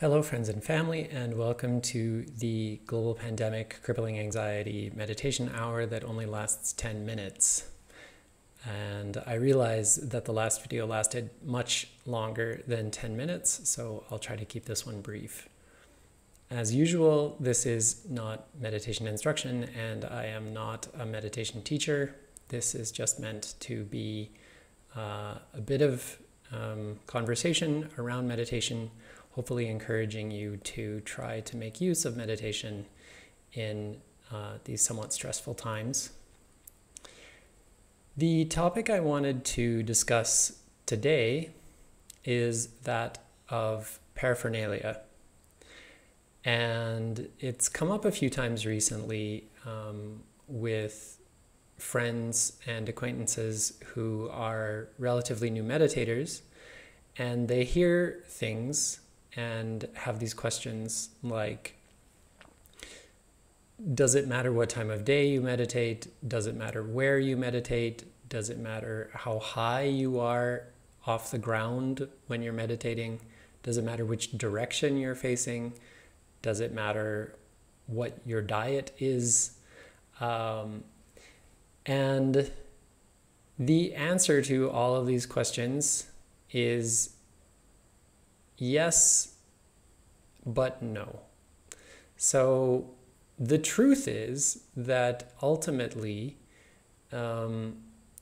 Hello, friends and family, and welcome to the Global Pandemic Crippling Anxiety Meditation Hour that only lasts 10 minutes. And I realize that the last video lasted much longer than 10 minutes, so I'll try to keep this one brief. As usual, this is not meditation instruction, and I am not a meditation teacher. This is just meant to be uh, a bit of um, conversation around meditation hopefully encouraging you to try to make use of meditation in uh, these somewhat stressful times. The topic I wanted to discuss today is that of paraphernalia. And it's come up a few times recently um, with friends and acquaintances who are relatively new meditators, and they hear things and have these questions like Does it matter what time of day you meditate? Does it matter where you meditate? Does it matter how high you are off the ground when you're meditating? Does it matter which direction you're facing? Does it matter what your diet is? Um, and the answer to all of these questions is yes, but no. So the truth is that ultimately um,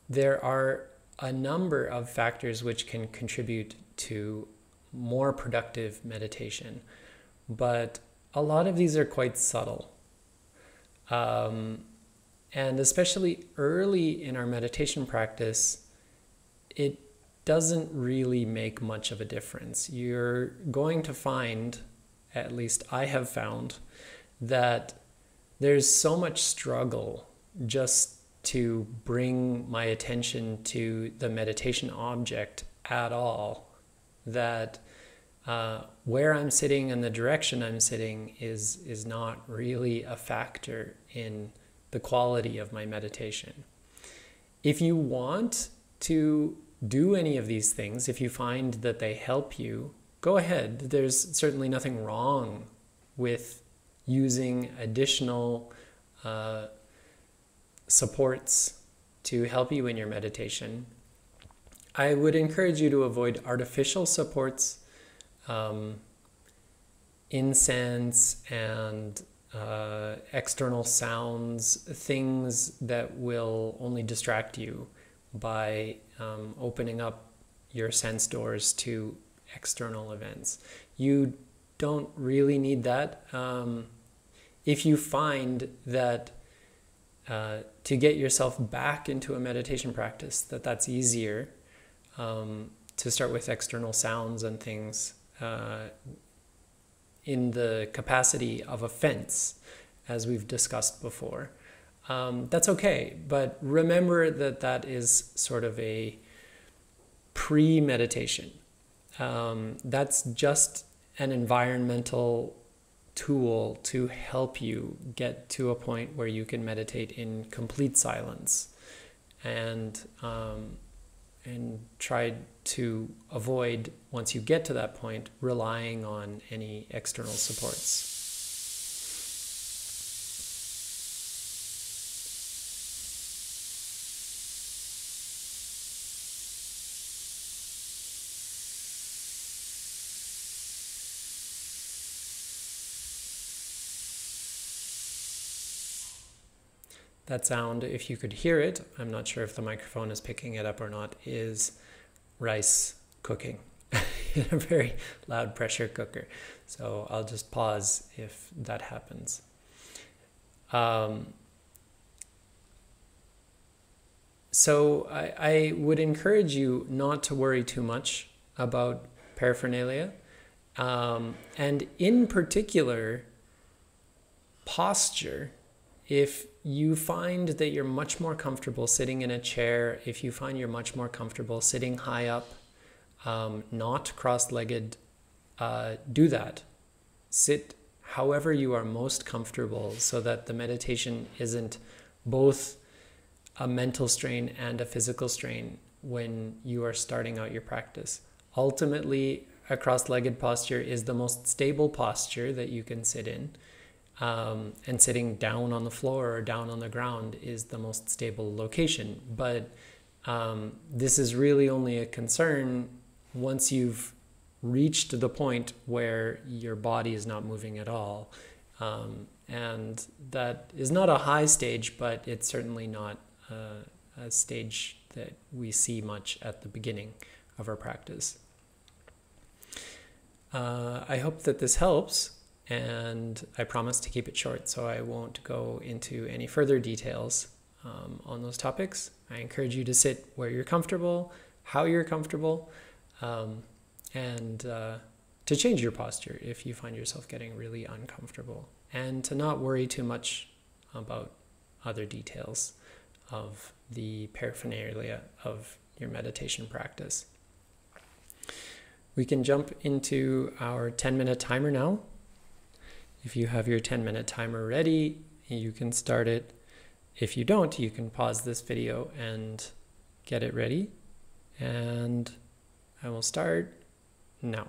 there are a number of factors which can contribute to more productive meditation, but a lot of these are quite subtle. Um, and especially early in our meditation practice, it doesn't really make much of a difference. You're going to find, at least I have found, that there's so much struggle just to bring my attention to the meditation object at all that uh, where I'm sitting and the direction I'm sitting is is not really a factor in the quality of my meditation. If you want to do any of these things, if you find that they help you, go ahead. There's certainly nothing wrong with using additional uh, supports to help you in your meditation. I would encourage you to avoid artificial supports, um, incense, and uh, external sounds, things that will only distract you by um, opening up your sense doors to external events. You don't really need that. Um, if you find that uh, to get yourself back into a meditation practice, that that's easier um, to start with external sounds and things uh, in the capacity of a fence, as we've discussed before um, that's okay. But remember that that is sort of a pre meditation. Um, that's just an environmental tool to help you get to a point where you can meditate in complete silence and um, and try to avoid once you get to that point relying on any external supports. That sound, if you could hear it, I'm not sure if the microphone is picking it up or not, is rice cooking in a very loud pressure cooker. So I'll just pause if that happens. Um, so I, I would encourage you not to worry too much about paraphernalia. Um, and in particular, posture if you find that you're much more comfortable sitting in a chair, if you find you're much more comfortable sitting high up, um, not cross legged, uh, do that. Sit however you are most comfortable so that the meditation isn't both a mental strain and a physical strain when you are starting out your practice. Ultimately, a cross-legged posture is the most stable posture that you can sit in. Um, and sitting down on the floor or down on the ground is the most stable location. But um, this is really only a concern once you've reached the point where your body is not moving at all. Um, and that is not a high stage, but it's certainly not a, a stage that we see much at the beginning of our practice. Uh, I hope that this helps, and I promise to keep it short, so I won't go into any further details um, on those topics. I encourage you to sit where you're comfortable, how you're comfortable, um, and uh, to change your posture if you find yourself getting really uncomfortable, and to not worry too much about other details of the paraphernalia of your meditation practice. We can jump into our 10 minute timer now. If you have your 10 minute timer ready, you can start it. If you don't, you can pause this video and get it ready. And I will start now.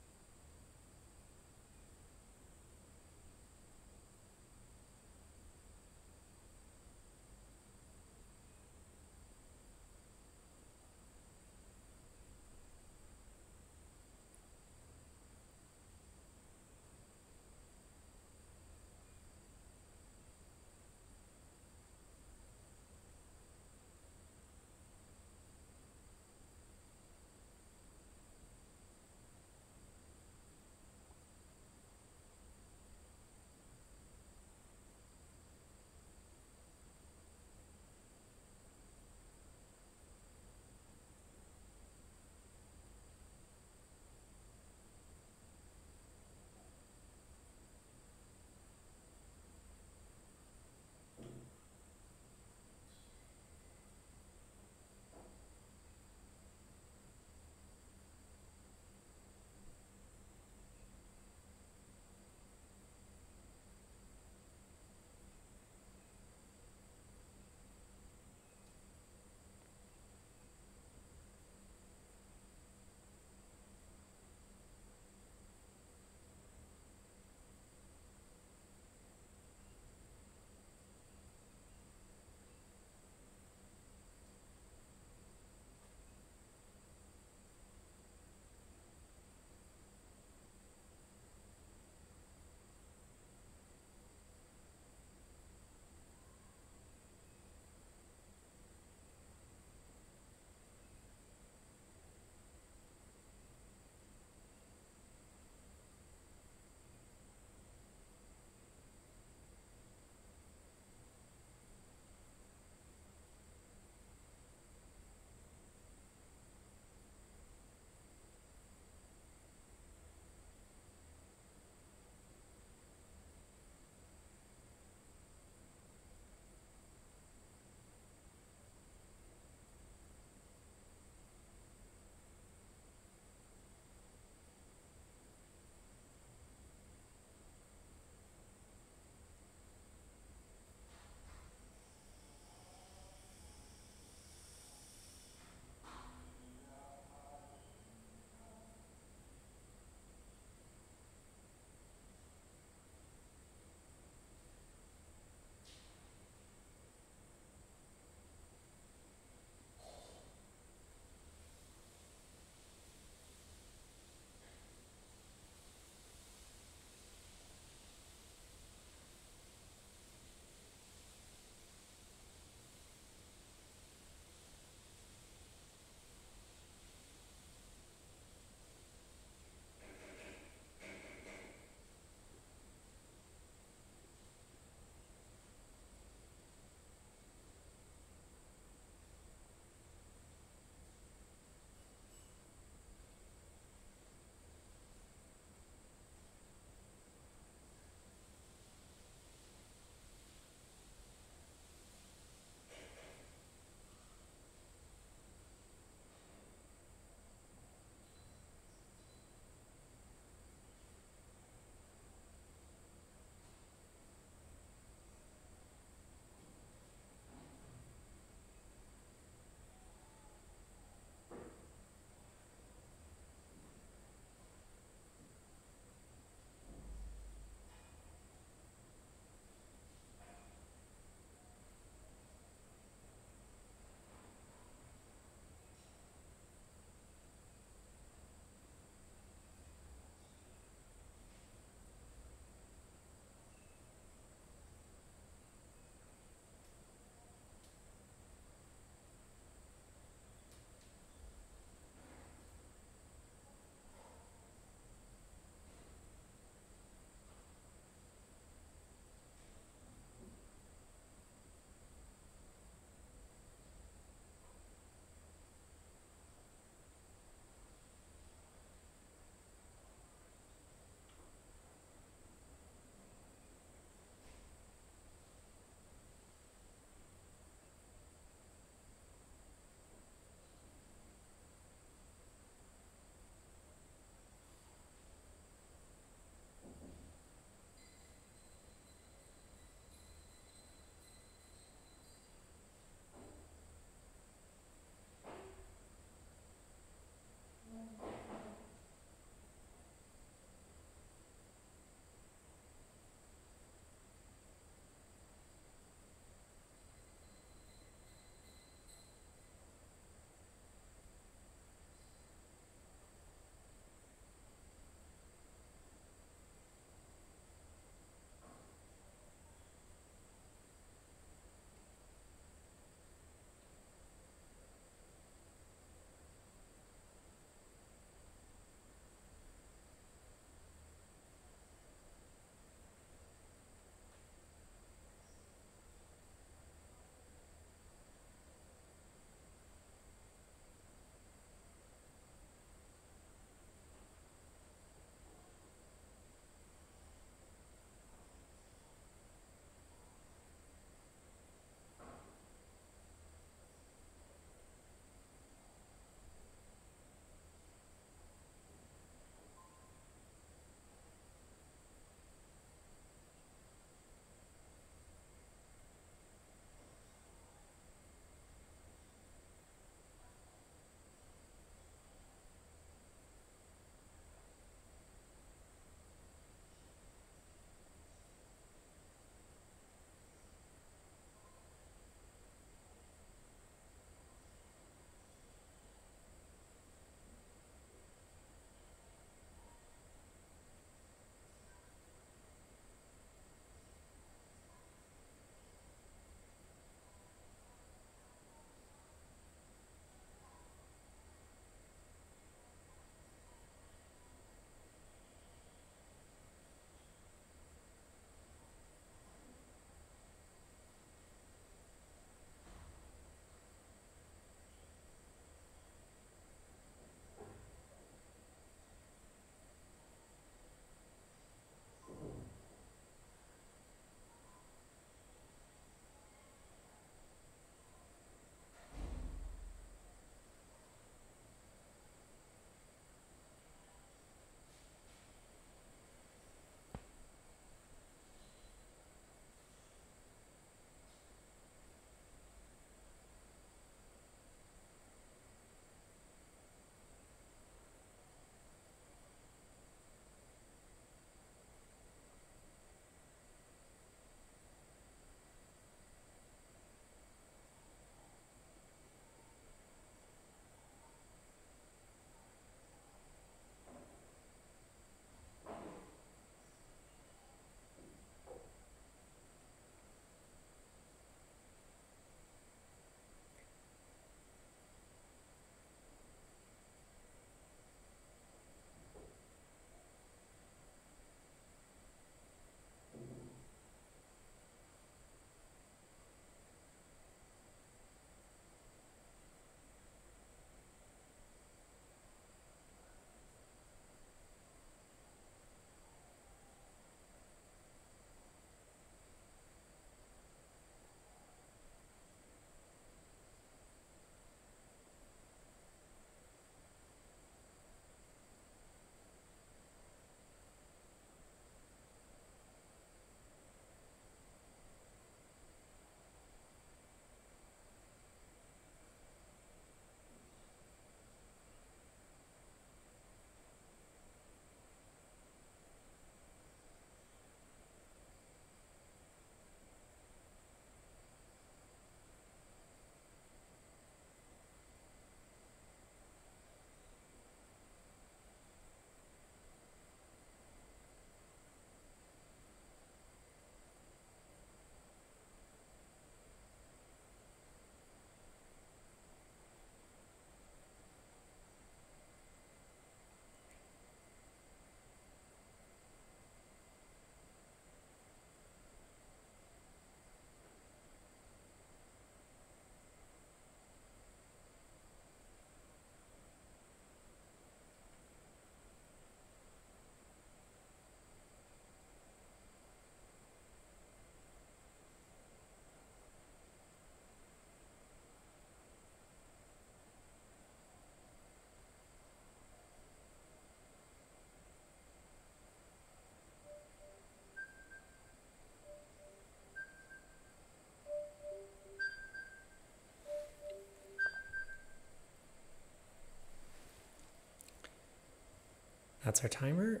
That's our timer,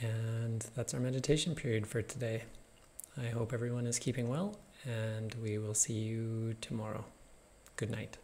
and that's our meditation period for today. I hope everyone is keeping well, and we will see you tomorrow. Good night.